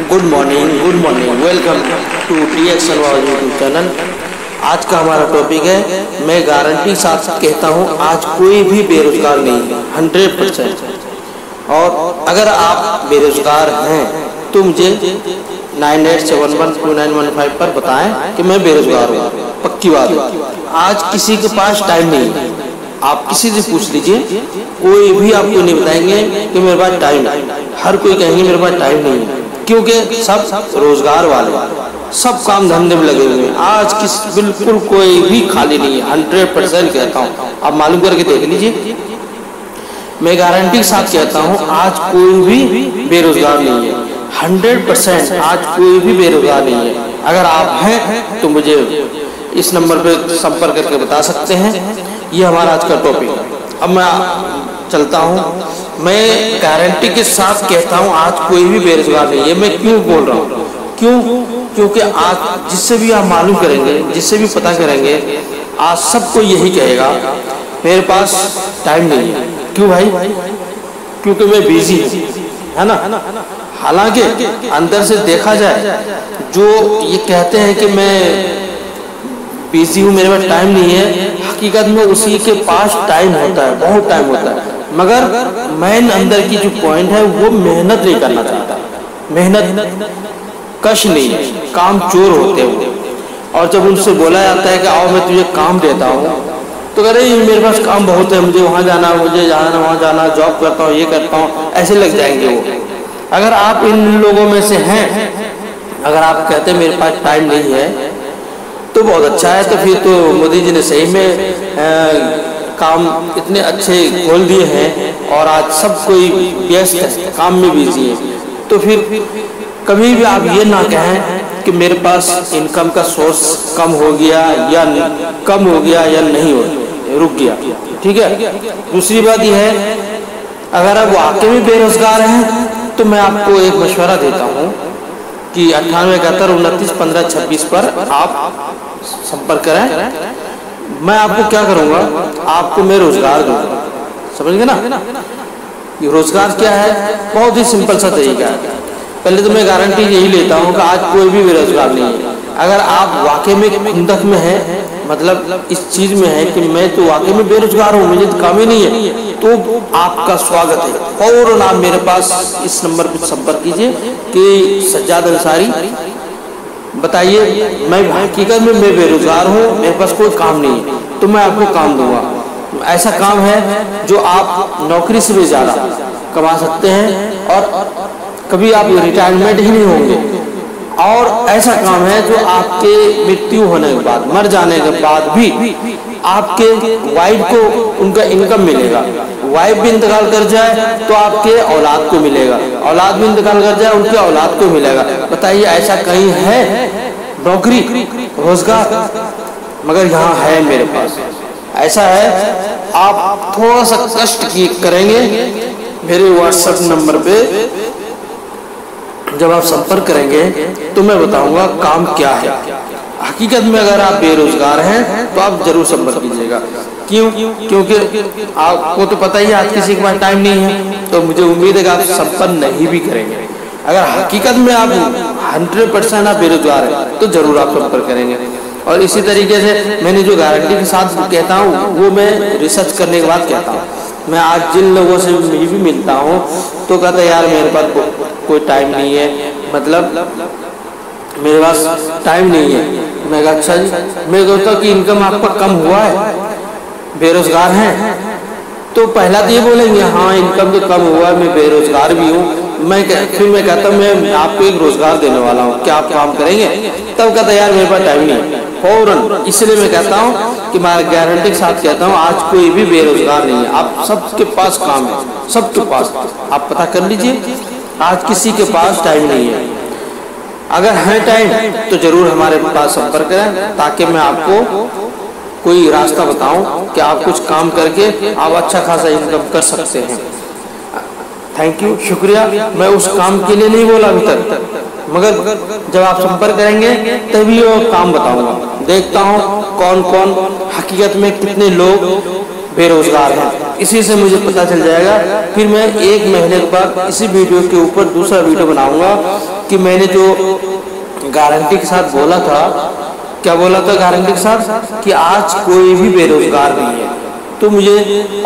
Good morning good morning welcome to T X YouTube channel आज का हमारा topic है, मैं गारंटी साथ कहता हूँ, आज कोई भी बेरोजगार नहीं है हंड्रेड परसेंट और अगर आप बेरोजगार हैं तो मुझे nine eight seven one two nine one five पर बताएँ कि मैं बेरोजगार हूँ। पक्की बात है। आज किसी के पास टाइम नहीं है। आप किसी से पूछ लीजिए। कोई भी आपको नहीं बताएँगे कि मेरे पास टाइम हर कोई कहेंगे, मेरे पास टाइम नहीं है। क्योंकि सब रोज़गार वाले, सब काम धंधे में लगे हुए हैं। आज किस बिल्कुल कोई भी खाली नहीं है हंड्रेड परसेंट कहता हूँ। आप मालूम करके देख लीजिए। मैं गारंटी के साथ कहता हूँ, आज कोई भी बेरोजगार नहीं है। हंड्रेड परसेंट आज कोई भी बेरोजगार नहीं है। अगर आप हैं तो मुझे इस नंबर पर संपर्क करके बता सकते हैं। ये हमारा आज का टॉपिक है। अब मैं चलता हूँ। मैं गारंटी के साथ कहता हूँ, आज कोई भी बेरोजगार नहीं है। मैं क्यों बोल रहा हूँ? क्यों? क्योंकि आज जिससे भी आप मालूम करेंगे, जिससे भी पता करेंगे, आज सबको यही कहेगा, मेरे पास टाइम नहीं है। क्यों भाई? क्योंकि मैं बिज़ी हूँ ना? हालाँकि अंदर से देखा जाए, जो ये कहते हैं कि मैं बिज़ी हूँ, मेरे पास टाइम नहीं है, हकीकत में उसी के पास टाइम होता है, बहुत टाइम होता है। मगर मैन अंदर की जो पॉइंट है, वो मेहनत नहीं करना चाहता। मेहनत कश नहीं, काम चोर होते हैं और जब उनसे बोला जाता है कि आओ, मैं तुझे काम देता हूँ तो कह रहे मेरे पास काम बहुत है, मुझे वहाँ जाना, मुझे जाना, वहाँ जाना जॉब करता हूँ, ये करता हूँ। ऐसे लग जाएँगे वो। अगर आप इन लोगों में से हैं, अगर आप कहते मेरे पास टाइम नहीं है तो बहुत अच्छा है तो फिर तो मोदी जी ने सही में काम इतने अच्छे खोल दिए हैं और आज सब कोई व्यस्त काम में बिज़ी है। तो फिर कभी भी आप ये ना कहें कि मेरे पास इनकम का सोर्स कम हो गया या कम हो गया या नहीं हो, रुक गया। ठीक है? दूसरी बात यह है, अगर आप वाकई में बेरोजगार हैं तो मैं आपको एक मशवरा देता हूँ कि अट्ठानवे इकहत्तर, उनतीस, पंद्रह, छब्बीस पर आप संपर्क करें। मैं आपको क्या करूँगा? आपको मैं रोज़गार दूँगा। समझ गए ना? ये रोज़गार क्या है? बहुत ही सिंपल सा तरीका है। पहले तो मैं गारंटी यही लेता हूँ कि आज कोई भी बेरोजगार नहीं है। अगर आप वाकई में खुंदक में है मतलब इस चीज़ में है कि मैं तो वाकई में बेरोजगार हूँ, मुझे तो काम ही नहीं है तो आपका स्वागत है। और आप मेरे पास इस नंबर पर संपर्क कीजिए कि सज्जाद अंसारी बताइए, मैं हकीकत में मैं बेरोजगार हूँ, मेरे पास कोई काम नहीं है तो मैं आपको काम दूँगा। ऐसा काम है जो आप नौकरी से भी ज़्यादा कमा सकते हैं और कभी आप रिटायरमेंट ही नहीं होंगे। और ऐसा काम है जो आपके मृत्यु होने के बाद, मर जाने के बाद भी आपके वाइफ को उनका इनकम मिलेगा। वाइफ भी इंतकाल कर जाए तो आपके औलाद को मिलेगा। औलाद भी इंतकाल कर जाए, उनके औलाद को मिलेगा। बताइए, ऐसा कहीं है? नौकरी, रोज़गार? मगर यहाँ है मेरे पास। ऐसा है, आप थोड़ा सा कष्ट की करेंगे, मेरे व्हाट्सएप नंबर पे जब आप संपर्क करेंगे तो मैं बताऊँगा काम क्या है। हकीकत में अगर आप बेरोजगार हैं तो आप ज़रूर संपर्क कीजिएगा क्यों? क्योंकि आपको तो पता ही आज किसी के पास टाइम नहीं है तो मुझे उम्मीद है कि आप संपर्क नहीं भी करेंगे। अगर हकीकत में आप हंड्रेड परसेंट आप बेरोजगार हैं तो ज़रूर आप संपर्क करेंगे। और इसी तरीके से मैंने जो गारंटी के साथ कहता हूँ, वो मैं रिसर्च करने के बाद कहता हूँ। मैं आज जिन लोगों से भी मिलता हूँ तो कहता यार, मेरे पास कोई टाइम नहीं है। मतलब मेरे पास टाइम नहीं है। मैं अच्छा जी, मैं हूँ कि इनकम आपका कम हुआ है, बेरोजगार हैं। तो पहला तो ये बोलेंगे हाँ इनकम तो कम हुआ है, मैं बेरोजगार भी हूँ। मैं फिर मैं कहता हूँ, मैं आपको एक रोज़गार देने वाला हूँ, क्या आप काम करेंगे? तब कहता यार, मेरे पास टाइम नहीं फ़ौरन, इसलिए मैं कहता हूँ कि मैं गारंटी के साथ कहता हूँ, आज कोई भी बेरोजगार नहीं है, आप सबके पास काम है, सबके पास आप पता कर लीजिए। आज किसी के पास टाइम नहीं है। अगर है टाइम तो ज़रूर हमारे पास संपर्क करें, ताकि मैं आपको कोई रास्ता बताऊँ कि आप कुछ काम करके आप अच्छा खासा इनकम कर सकते हैं। थैंक यू शुक्रिया। मैं उस काम के लिए नहीं बोला अभी तक। मगर जब आप संपर्क करेंगे, तभी वो काम बताऊँगा। देखता हूँ कौन कौन हकीकत में कितने लोग बेरोजगार हैं। इसी से मुझे पता चल जाएगा। फिर मैं एक महीने के बाद इसी वीडियो के ऊपर दूसरा वीडियो बनाऊँगा कि मैंने जो गारंटी के साथ बोला था, क्या बोला था गारंटी के साथ? कि आज कोई भी बेरोजगार नहीं है। तो मुझे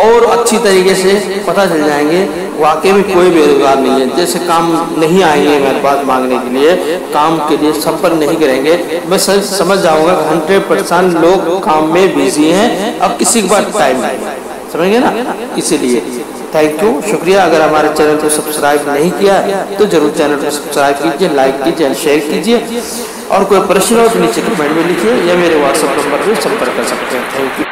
और अच्छी तरीके से पता चल जाएँगे वाकई में कोई बेरोजगार नहीं है। जैसे काम नहीं आएँगे मेरे पास मांगने के लिए, काम के लिए संपर्क नहीं करेंगे। मैं समझ जाऊँगा हंड्रेड परसेंट लोग काम में बिज़ी हैं। अब किसी के पास टाइम नहीं समझेंगे ना? इसीलिए। थैंक यू शुक्रिया। अगर हमारे चैनल को सब्सक्राइब नहीं किया तो ज़रूर चैनल को सब्सक्राइब कीजिए लाइक कीजिए शेयर कीजिए। और कोई प्रश्न हो तो नीचे कमेंट में लिखिए। या मेरे व्हाट्सएप नंबर पर संपर्क कर सकते हैं। Thank you